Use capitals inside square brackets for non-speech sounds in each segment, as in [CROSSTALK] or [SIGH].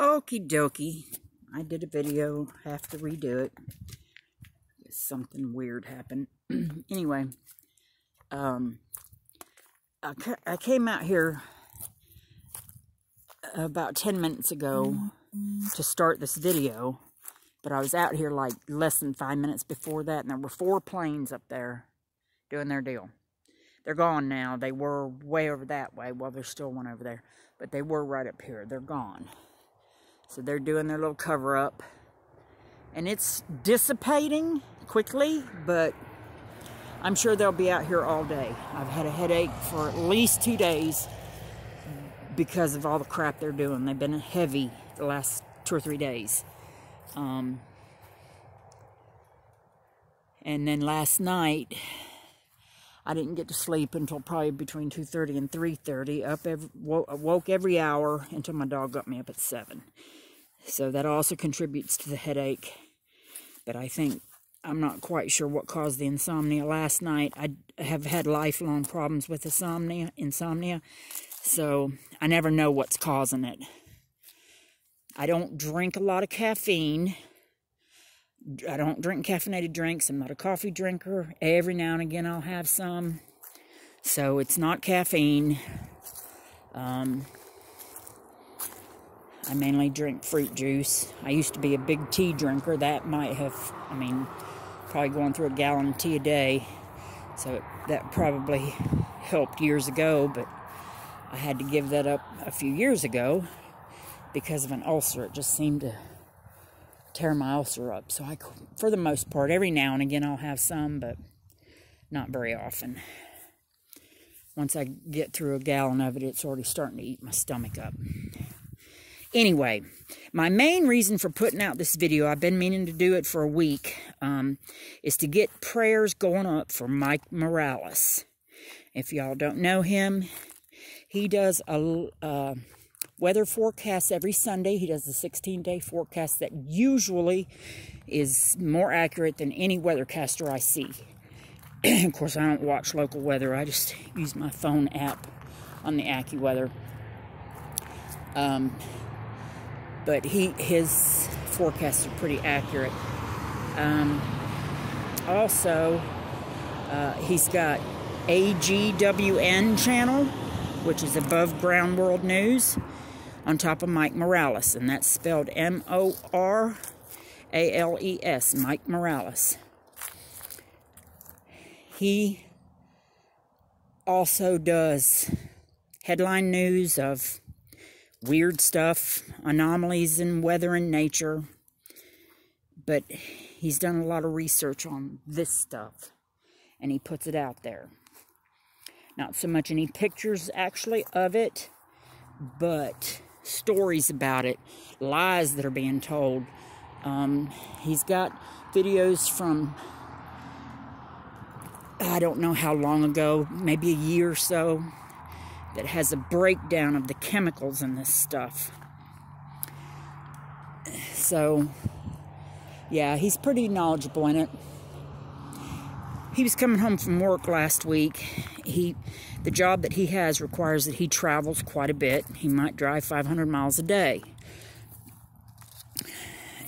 Okie dokie. I did a video, have to redo it. Something weird happened. [CLEARS THROAT] anyway, um, I, I came out here about 10 minutes ago to start this video, but I was out here like less than five minutes before that, and there were four planes up there doing their deal. They're gone now. They were way over that way. Well, there's still one over there, but they were right up here. They're gone. So they're doing their little cover up. And it's dissipating quickly, but I'm sure they'll be out here all day. I've had a headache for at least two days because of all the crap they're doing. They've been heavy the last two or three days. Um, and then last night, I didn't get to sleep until probably between 2.30 and 3.30. Up every, woke every hour until my dog got me up at 7. So that also contributes to the headache. But I think I'm not quite sure what caused the insomnia last night. I have had lifelong problems with insomnia, insomnia, so I never know what's causing it. I don't drink a lot of caffeine. I don't drink caffeinated drinks. I'm not a coffee drinker. Every now and again I'll have some. So it's not caffeine. Um, I mainly drink fruit juice. I used to be a big tea drinker. That might have, I mean, probably going through a gallon of tea a day. So that probably helped years ago, but I had to give that up a few years ago because of an ulcer. It just seemed to tear my ulcer up. So I, for the most part, every now and again I'll have some, but not very often. Once I get through a gallon of it, it's already starting to eat my stomach up. Anyway, my main reason for putting out this video, I've been meaning to do it for a week, um, is to get prayers going up for Mike Morales. If y'all don't know him, he does a uh, weather forecast every Sunday. He does a 16-day forecast that usually is more accurate than any weathercaster I see. [CLEARS THROAT] of course, I don't watch local weather. I just use my phone app on the AccuWeather. Um, but he his forecasts are pretty accurate. Um, also, uh, he's got AGWN channel, which is Above Ground World News, on top of Mike Morales, and that's spelled M-O-R-A-L-E-S, Mike Morales. He also does headline news of weird stuff, anomalies in weather and nature. But he's done a lot of research on this stuff. And he puts it out there. Not so much any pictures actually of it, but stories about it, lies that are being told. Um, he's got videos from, I don't know how long ago, maybe a year or so, that has a breakdown of the chemicals in this stuff. So, yeah, he's pretty knowledgeable in it. He was coming home from work last week. He, the job that he has requires that he travels quite a bit. He might drive 500 miles a day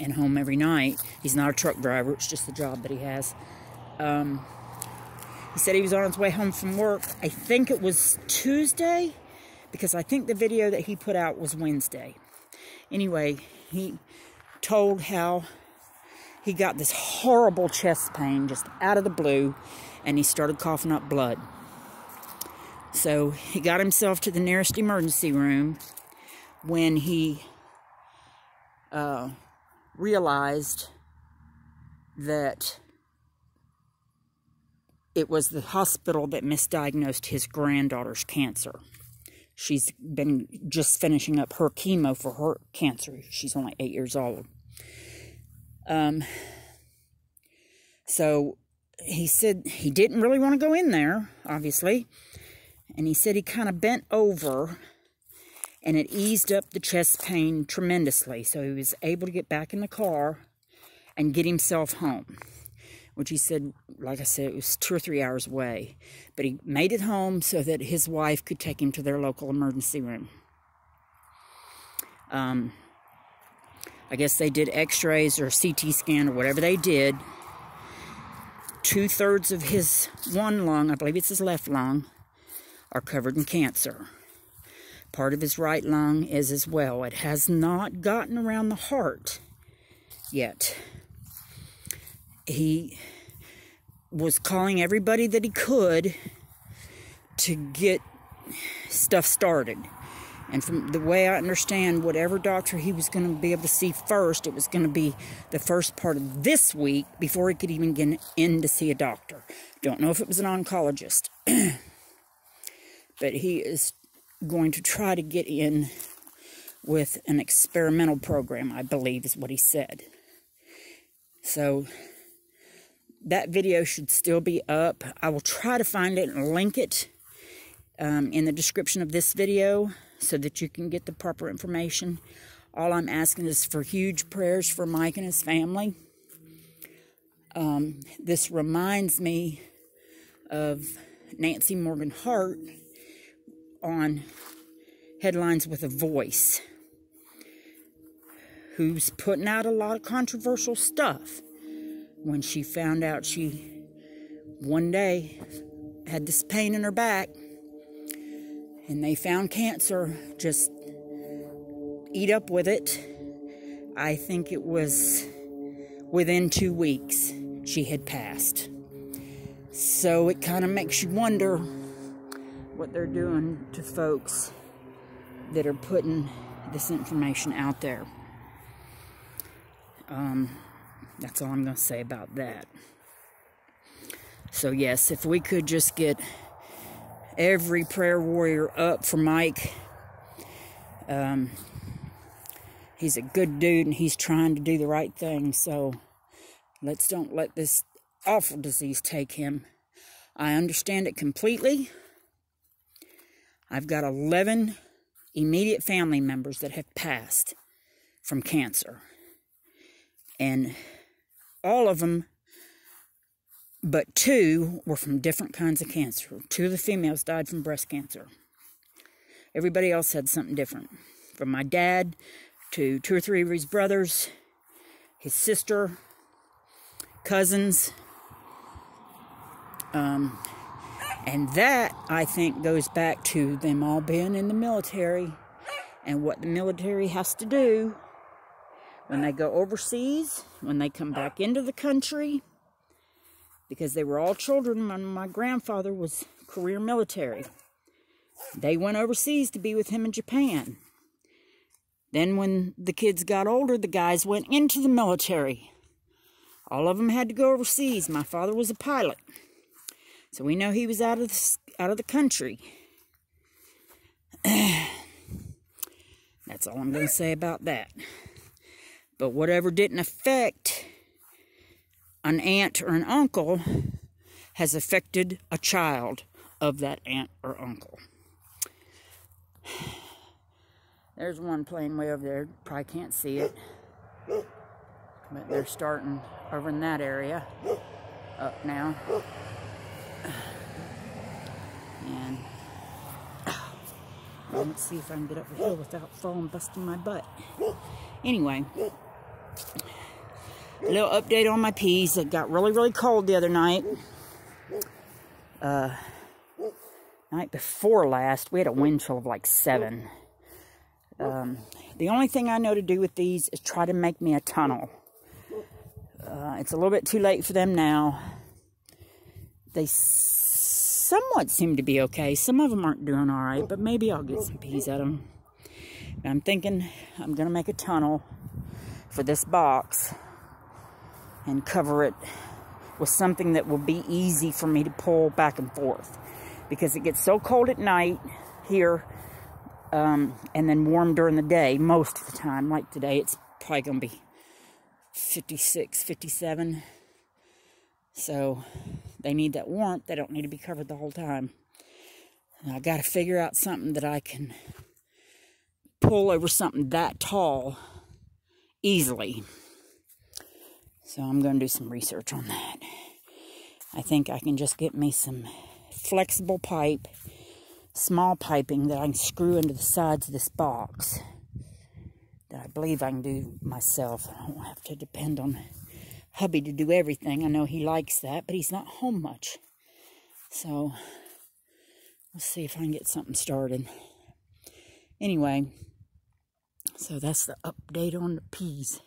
and home every night. He's not a truck driver. It's just the job that he has. Um, he said he was on his way home from work. I think it was Tuesday because I think the video that he put out was Wednesday. Anyway, he told how he got this horrible chest pain just out of the blue and he started coughing up blood. So he got himself to the nearest emergency room when he uh, realized that it was the hospital that misdiagnosed his granddaughter's cancer. She's been just finishing up her chemo for her cancer. She's only eight years old. Um, so he said he didn't really want to go in there, obviously. And he said he kind of bent over and it eased up the chest pain tremendously. So he was able to get back in the car and get himself home which he said, like I said, it was two or three hours away. But he made it home so that his wife could take him to their local emergency room. Um, I guess they did x rays or CT scan or whatever they did. Two thirds of his one lung, I believe it's his left lung, are covered in cancer. Part of his right lung is as well. It has not gotten around the heart yet. He was calling everybody that he could to get stuff started. And from the way I understand, whatever doctor he was going to be able to see first, it was going to be the first part of this week before he could even get in to see a doctor. Don't know if it was an oncologist. [CLEARS THROAT] but he is going to try to get in with an experimental program, I believe is what he said. So that video should still be up. I will try to find it and link it um, in the description of this video so that you can get the proper information. All I'm asking is for huge prayers for Mike and his family. Um, this reminds me of Nancy Morgan Hart on Headlines with a Voice, who's putting out a lot of controversial stuff. When she found out she one day had this pain in her back and they found cancer, just eat up with it. I think it was within two weeks she had passed. So it kind of makes you wonder what they're doing to folks that are putting this information out there. Um, that's all I'm going to say about that. So, yes, if we could just get every prayer warrior up for Mike. Um, he's a good dude and he's trying to do the right thing. So let's don't let this awful disease take him. I understand it completely. I've got 11 immediate family members that have passed from cancer. And all of them but two were from different kinds of cancer. Two of the females died from breast cancer. Everybody else had something different. From my dad to two or three of his brothers, his sister, cousins. Um, and that, I think, goes back to them all being in the military and what the military has to do when they go overseas, when they come back into the country because they were all children when my grandfather was career military. They went overseas to be with him in Japan. Then when the kids got older, the guys went into the military. All of them had to go overseas. My father was a pilot. So we know he was out of the, out of the country. [CLEARS THROAT] That's all I'm going to say about that. But whatever didn't affect an aunt or an uncle has affected a child of that aunt or uncle. [SIGHS] There's one plane way over there. Probably can't see it. But they're starting over in that area up now. And [SIGHS] let's see if I can get up the hill without falling busting my butt. Anyway, a little update on my peas. It got really, really cold the other night. Uh, night before last, we had a wind chill of like seven. Um, the only thing I know to do with these is try to make me a tunnel. Uh, it's a little bit too late for them now. They somewhat seem to be okay. Some of them aren't doing all right, but maybe I'll get some peas at them. I'm thinking I'm going to make a tunnel for this box and cover it with something that will be easy for me to pull back and forth. Because it gets so cold at night here um, and then warm during the day most of the time like today it's probably going to be 56 57 so they need that warmth. They don't need to be covered the whole time. And i got to figure out something that i can pull over something that tall easily so I'm going to do some research on that. I think I can just get me some flexible pipe, small piping that I can screw into the sides of this box that I believe I can do myself. I don't have to depend on hubby to do everything. I know he likes that, but he's not home much. So, let's see if I can get something started. Anyway, so that's the update on the peas.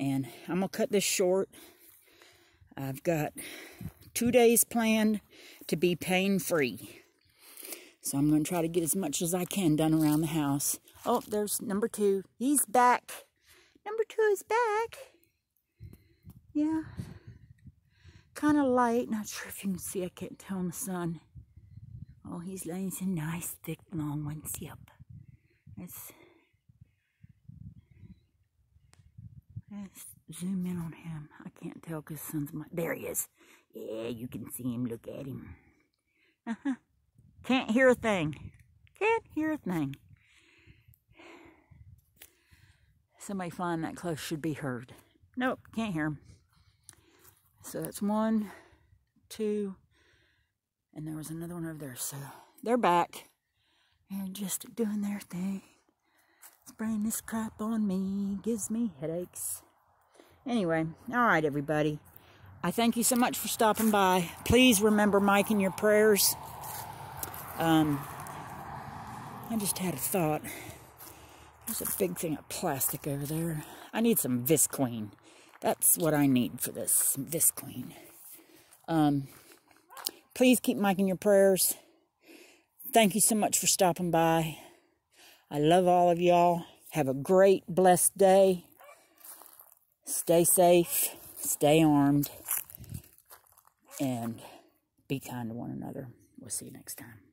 And I'm going to cut this short. I've got two days planned to be pain-free. So I'm going to try to get as much as I can done around the house. Oh, there's number two. He's back. Number two is back. Yeah. Kind of light. Not sure if you can see. I can't tell in the sun. Oh, he's laying some nice, thick, long ones. Yep. Let's, zoom in on him. I can't tell because sun's my... There he is. Yeah, you can see him. Look at him. Uh-huh. Can't hear a thing. Can't hear a thing. Somebody flying that close should be heard. Nope, can't hear him. So that's one, two, and there was another one over there. So they're back and just doing their thing. Spraying this crap on me gives me headaches. Anyway, all right, everybody. I thank you so much for stopping by. Please remember Mike in your prayers. Um, I just had a thought. There's a big thing of plastic over there. I need some Visqueen. That's what I need for this, Visqueen. Um, please keep Mike in your prayers. Thank you so much for stopping by. I love all of y'all. Have a great, blessed day. Stay safe. Stay armed. And be kind to one another. We'll see you next time.